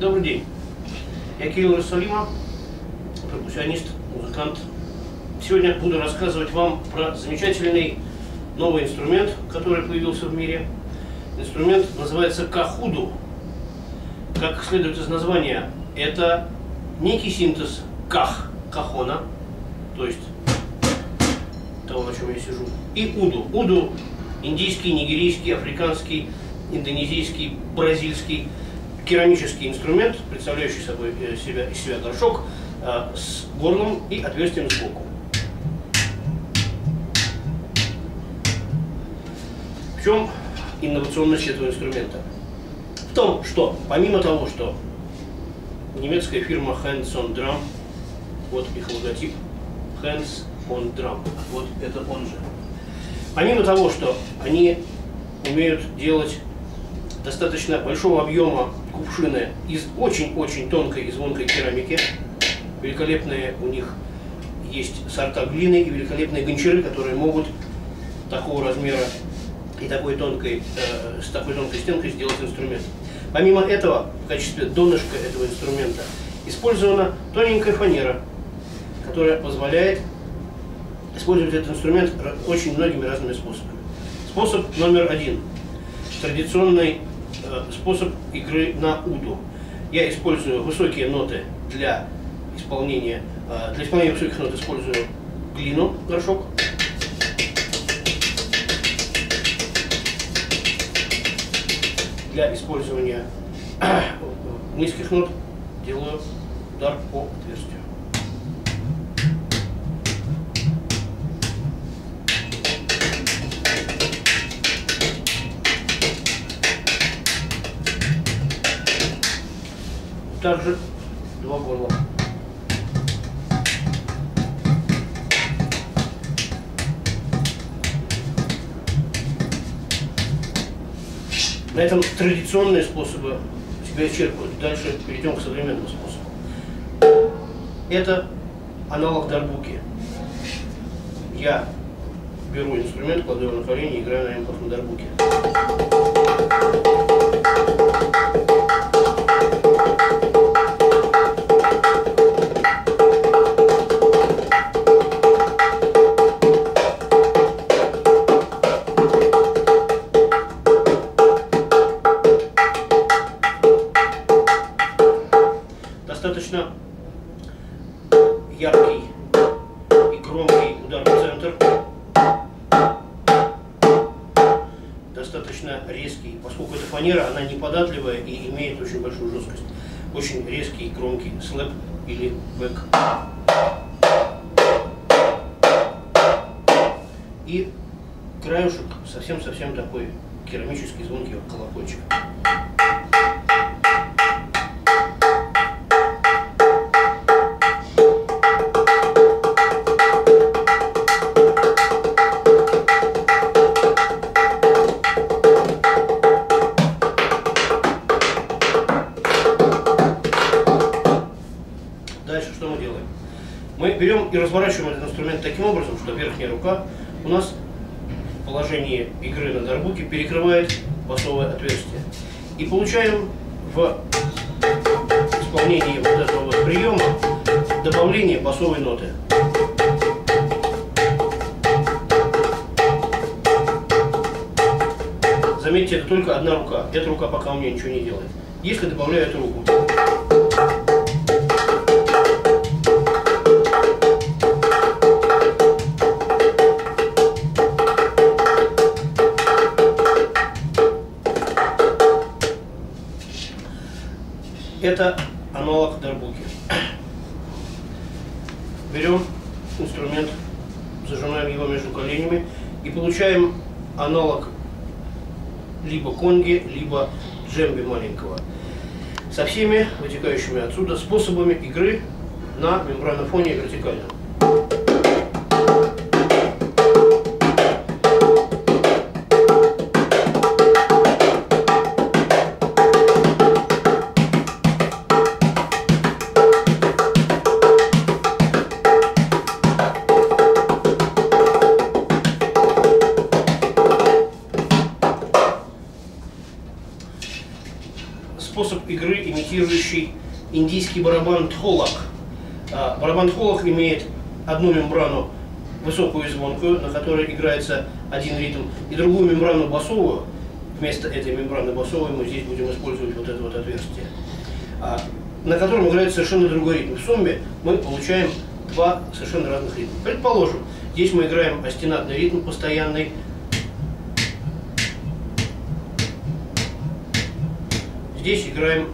Добрый день. Я Кирилл Иерусалима, перкуссионист, музыкант. Сегодня буду рассказывать вам про замечательный новый инструмент, который появился в мире. Инструмент называется кахуду. Как следует из названия, это некий синтез ках, кахона, то есть того, на чем я сижу, и уду. Уду индийский, нигерийский, африканский, индонезийский, бразильский керамический инструмент, представляющий собой э, себя, из себя горшок э, с горлом и отверстием сбоку. В чем инновационность этого инструмента? В том, что помимо того, что немецкая фирма Hands on Drum, вот их логотип, Hands on Drum, вот это он же. Помимо того, что они умеют делать достаточно большого объема кувшины из очень-очень тонкой и звонкой керамики. Великолепные у них есть сорта глины и великолепные гончары, которые могут такого размера и такой тонкой, э, с такой тонкой стенкой сделать инструмент. Помимо этого, в качестве донышка этого инструмента использована тоненькая фанера, которая позволяет использовать этот инструмент очень многими разными способами. Способ номер один. Традиционный способ игры на уду. Я использую высокие ноты для исполнения, э, для исполнения высоких нот использую глину, горшок. Для использования низких нот делаю удар по отверстию. Также два горла. На этом традиционные способы себя исчерпывают. Дальше перейдем к современному способу. Это аналог дарбуки. Я беру инструмент, кладу его на колени и играю на нем как на бэк. И краюшек совсем-совсем такой керамический звонкий колокольчик. И разворачиваем этот инструмент таким образом, что верхняя рука у нас в положении игры на дарбуке перекрывает басовое отверстие. И получаем в исполнении вот этого вот приема добавление басовой ноты. Заметьте, это только одна рука. Эта рука пока у меня ничего не делает. Если добавляю эту руку, Это аналог дарбуки. Берем инструмент, зажимаем его между коленями и получаем аналог либо конги, либо джемби маленького. Со всеми вытекающими отсюда способами игры на мембранофоне вертикально. Индийский барабан тхолак. А, барабан тхолак имеет одну мембрану высокую и звонкую, на которой играется один ритм, и другую мембрану басовую. Вместо этой мембраны басовой мы здесь будем использовать вот это вот отверстие, а, на котором играет совершенно другой ритм. В сумме мы получаем два совершенно разных ритма. Предположим, здесь мы играем остинатный ритм постоянный, здесь играем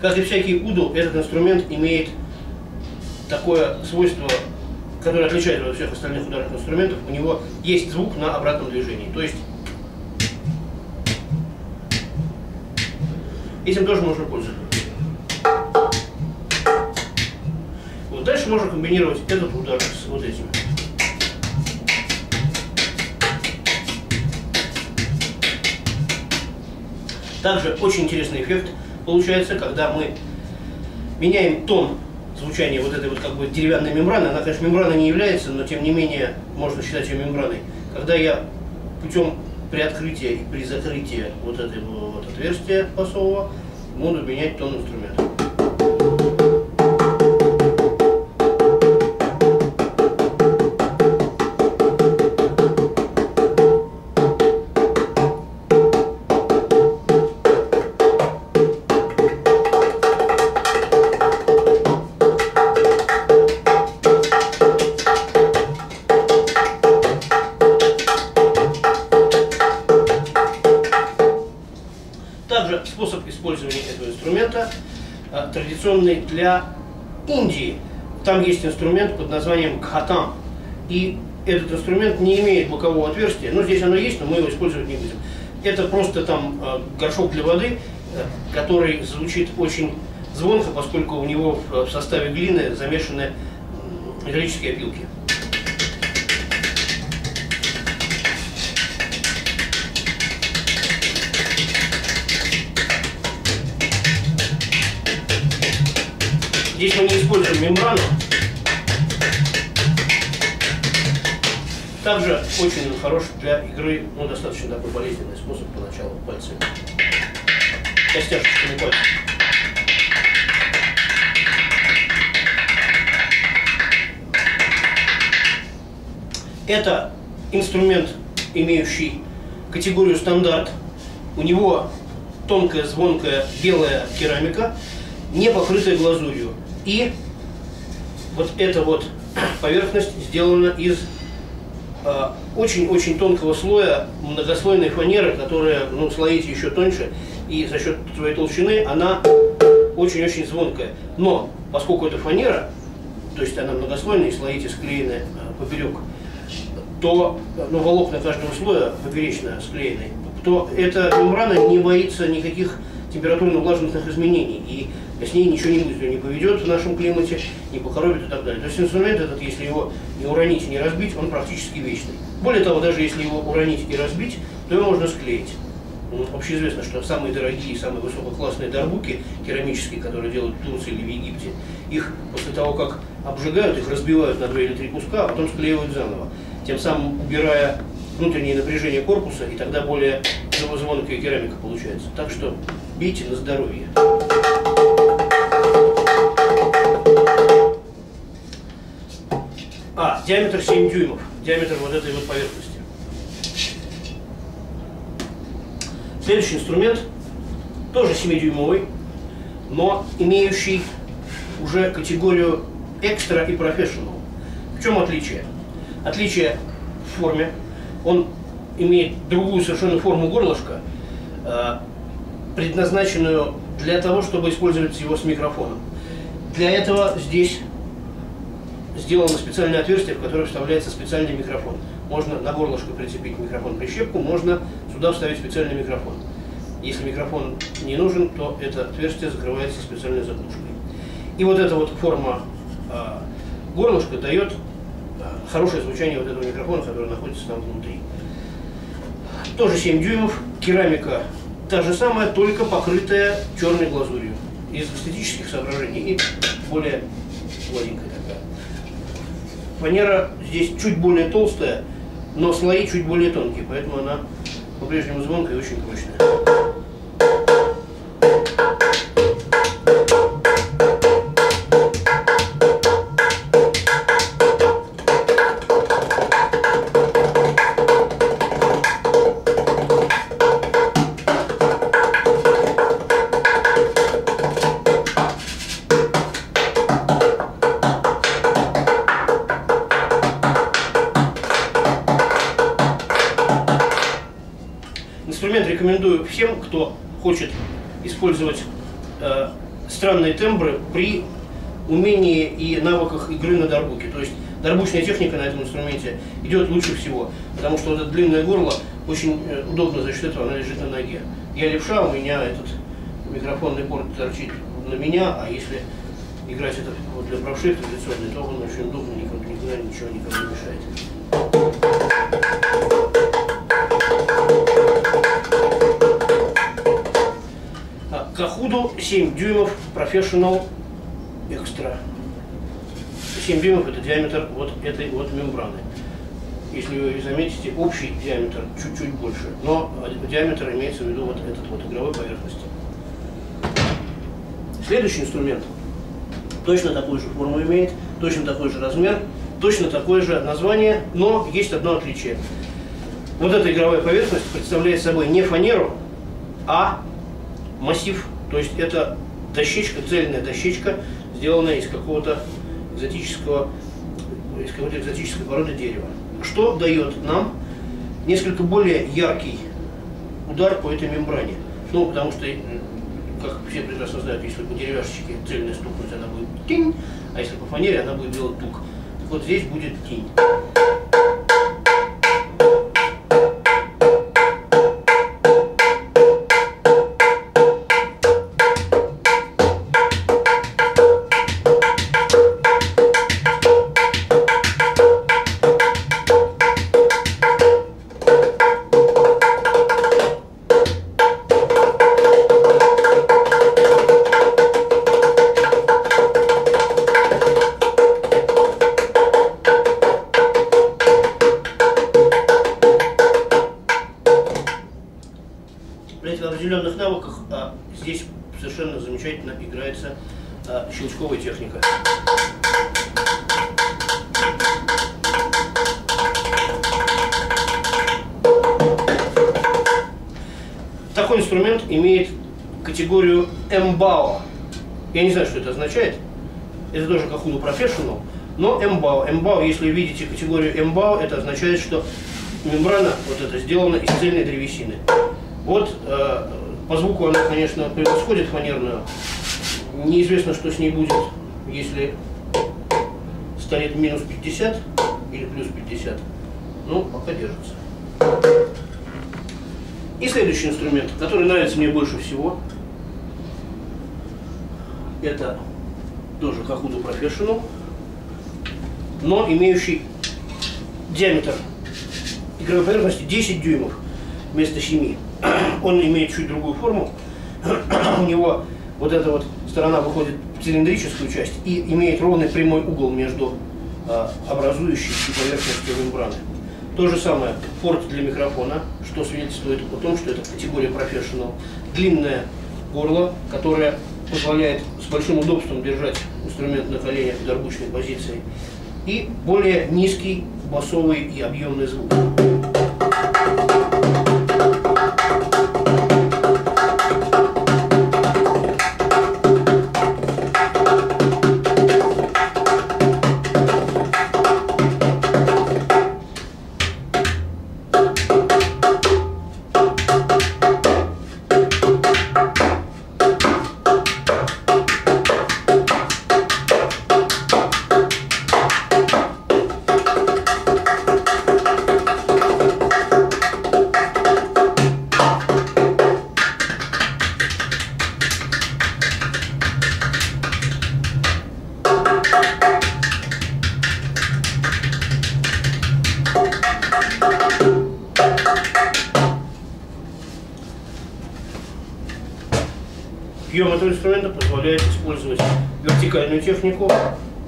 Как и всякий уду, этот инструмент имеет такое свойство, которое отличает его от всех остальных ударных инструментов. У него есть звук на обратном движении. То есть этим тоже можно пользоваться. Дальше можно комбинировать этот удар с вот этим. Также очень интересный эффект – получается, когда мы меняем тон звучания вот этой вот как бы деревянной мембраны. Она, конечно, мембрана не является, но тем не менее можно считать ее мембраной. Когда я путем при открытии и при закрытии вот этого вот отверстия басового буду менять тон инструмента. Традиционный для Индии. Там есть инструмент под названием кхатам. И этот инструмент не имеет бокового отверстия, но здесь оно есть, но мы его использовать не будем. Это просто там э, горшок для воды, э, который звучит очень звонко, поскольку у него в составе глины замешаны металлические опилки. Здесь мы не используем мембрану. Также очень хорош для игры, ну, достаточно такой болезненный способ поначалу пальцами. Костяшечками пальцев. Это инструмент, имеющий категорию стандарт. У него тонкая, звонкая белая керамика, не покрытая глазурью. И вот эта вот поверхность сделана из а, очень-очень тонкого слоя многослойной фанеры, которая, ну, слоите еще тоньше, и за счет своей толщины она очень-очень звонкая. Но, поскольку это фанера, то есть она многослойная, и слоите склеены а, поперек, то, ну, волокна каждого слоя поперечно склеены, то эта мембрана не боится никаких температурно-влажностных изменений. И с ней ничего не будет, не поведет в нашем климате, не покоробит и так далее. То есть инструмент этот, если его не уронить и не разбить, он практически вечный. Более того, даже если его уронить и разбить, то его можно склеить. Ну, общеизвестно, что самые дорогие, самые высококлассные дарбуки керамические, которые делают в Турции или в Египте, их после того, как обжигают, их разбивают на два или три куска, а потом склеивают заново, тем самым убирая внутреннее напряжение корпуса, и тогда более звонкая керамика получается. Так что бейте на здоровье. Диаметр 7 дюймов, диаметр вот этой вот поверхности. Следующий инструмент тоже 7-дюймовый, но имеющий уже категорию экстра и профессионал. В чем отличие? Отличие в форме. Он имеет другую совершенно форму горлышка, э, предназначенную для того, чтобы использовать его с микрофоном. Для этого здесь сделано специальное отверстие, в которое вставляется специальный микрофон. Можно на горлышко прицепить микрофон-прищепку, можно сюда вставить специальный микрофон. Если микрофон не нужен, то это отверстие закрывается специальной заглушкой. И вот эта вот форма э, горлышка дает э, хорошее звучание вот этого микрофона, который находится там внутри. Тоже 7 дюймов, керамика та же самая, только покрытая черной глазурью. Из эстетических соображений и более гладенькая такая. Фанера здесь чуть более толстая, но слои чуть более тонкие, поэтому она по-прежнему звонкая и очень прочная. Всем, кто хочет использовать э, странные тембры при умении и навыках игры на дарбуке. То есть дарбучная техника на этом инструменте идет лучше всего, потому что вот это длинное горло очень э, удобно за счет этого, она лежит на ноге. Я левша, у меня этот микрофонный порт торчит на меня, а если играть это вот для правшей традиционной, то он очень удобно, никуда ничего никому не мешает. Кахуду 7 дюймов Professional Extra. 7 дюймов это диаметр вот этой вот мембраны. Если вы заметите, общий диаметр чуть-чуть больше, но диаметр имеется в виду вот этот вот игровой поверхности. Следующий инструмент точно такую же форму имеет, точно такой же размер, точно такое же название, но есть одно отличие. Вот эта игровая поверхность представляет собой не фанеру, а массив, то есть это дощечка, цельная дощечка, сделанная из какого-то экзотического, из какой-то экзотической породы дерева. Что дает нам несколько более яркий удар по этой мембране. Ну, потому что, как все прекрасно знают, если по деревяшечке цельная стукнуть, она будет тень, а если по фанере, она будет делать тук. Так вот здесь будет тень. Определенных навыках а, здесь совершенно замечательно играется а, щелчковая техника. Такой инструмент имеет категорию MBAO. Я не знаю, что это означает. Это тоже как Hulu Professional. Но MBAO. MBAO, если видите категорию MBAO, это означает, что мембрана вот эта сделана из цельной древесины. Вот э, по звуку она, конечно, превосходит фанерную. Неизвестно, что с ней будет, если станет минус 50 или плюс 50. Ну, пока держится. И следующий инструмент, который нравится мне больше всего, это тоже Kahoot Professional, но имеющий диаметр игровой поверхности 10 дюймов вместо 7. Он имеет чуть другую форму. У него вот эта вот сторона выходит в цилиндрическую часть и имеет ровный прямой угол между а, образующей и поверхностью мембраны. То же самое порт для микрофона, что свидетельствует о том, что это категория Professional. Длинное горло, которое позволяет с большим удобством держать инструмент на коленях в горбучной позиции. И более низкий басовый и объемный звук.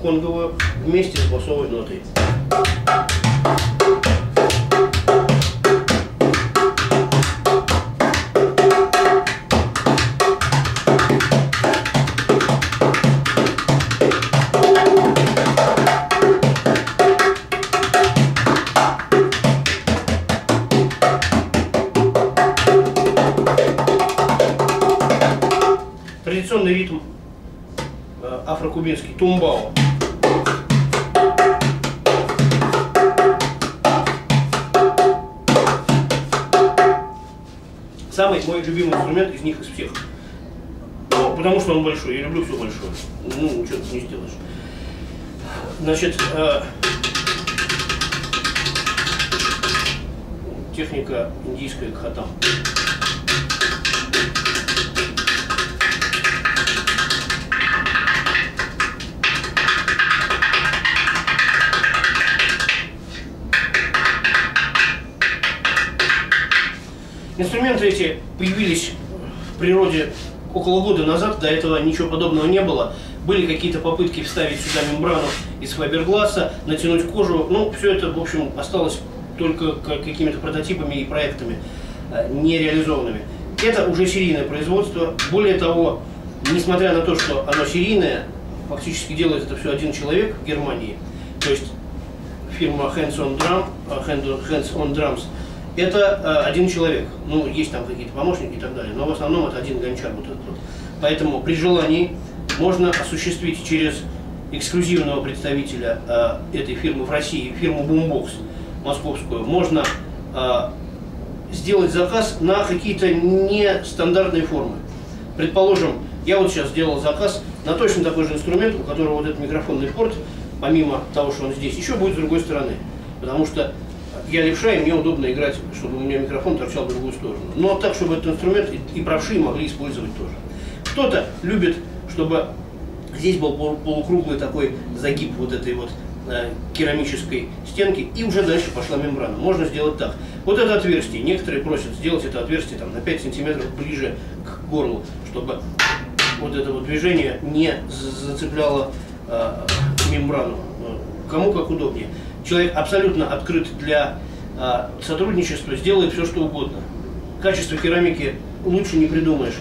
Конговую, вместе с басовой нотой. Традиционный ритм э, афрокубинский, тумбао. Мой любимый инструмент из них из всех. Ну, потому что он большой, я люблю все большое. Ну, ничего не сделаешь. Значит, э, техника индийская кхатам. Инструменты эти появились в природе около года назад, до этого ничего подобного не было. Были какие-то попытки вставить сюда мембрану из файбергласса, натянуть кожу. Ну, все это, в общем, осталось только какими-то прототипами и проектами э, нереализованными. Это уже серийное производство. Более того, несмотря на то, что оно серийное, фактически делает это все один человек в Германии. То есть фирма Hands on, Drum, э, Hands on Drums – это э, один человек. Ну, есть там какие-то помощники и так далее, но в основном это один гончар вот этот вот. Поэтому при желании можно осуществить через эксклюзивного представителя э, этой фирмы в России, фирму Boombox московскую, можно э, сделать заказ на какие-то нестандартные формы. Предположим, я вот сейчас сделал заказ на точно такой же инструмент, у которого вот этот микрофонный порт, помимо того, что он здесь, еще будет с другой стороны. Потому что я левша, и мне удобно играть, чтобы у меня микрофон торчал в другую сторону. Но так, чтобы этот инструмент и правши могли использовать тоже. Кто-то любит, чтобы здесь был полукруглый такой загиб вот этой вот э, керамической стенки, и уже дальше пошла мембрана. Можно сделать так. Вот это отверстие, некоторые просят сделать это отверстие там, на 5 сантиметров ближе к горлу, чтобы вот это вот движение не зацепляло э, мембрану. Кому как удобнее человек абсолютно открыт для э, сотрудничества, сделает все, что угодно. Качество керамики лучше не придумаешь.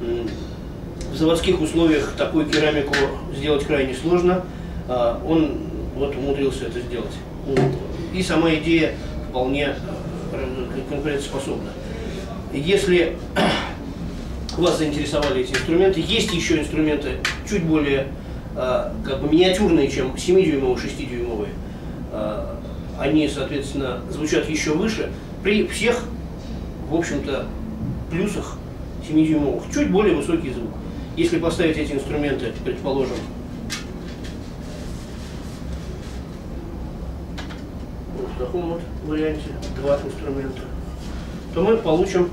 В заводских условиях такую керамику сделать крайне сложно. Э, он вот умудрился это сделать. И сама идея вполне э, конкурентоспособна. Если вас заинтересовали эти инструменты, есть еще инструменты чуть более э, как бы миниатюрные, чем 7-дюймовые, 6-дюймовые. Э, они, соответственно, звучат еще выше, при всех, в общем-то, плюсах 7-дюймовых, чуть более высокий звук. Если поставить эти инструменты, предположим, в таком вот варианте, два инструмента, то мы получим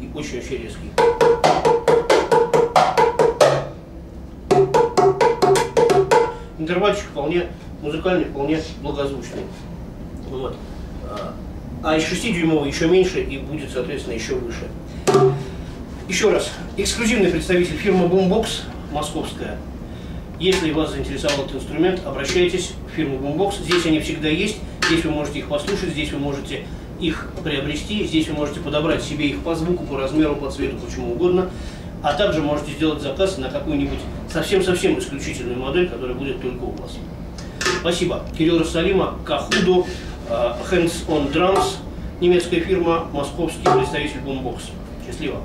и очень-очень резкий. Интервальчик вполне музыкальный, вполне благозвучный. Вот. А из 6-дюймового еще меньше и будет, соответственно, еще выше. Еще раз, эксклюзивный представитель фирмы Boombox, московская. Если вас заинтересовал этот инструмент, обращайтесь в фирму Boombox. Здесь они всегда есть, здесь вы можете их послушать, здесь вы можете их приобрести. Здесь вы можете подобрать себе их по звуку, по размеру, по цвету, почему угодно. А также можете сделать заказ на какую-нибудь совсем-совсем исключительную модель, которая будет только у вас. Спасибо. Кирилл Рассалима, Кахуду, Hands on Drums, немецкая фирма, московский представитель Boombox. Счастливо.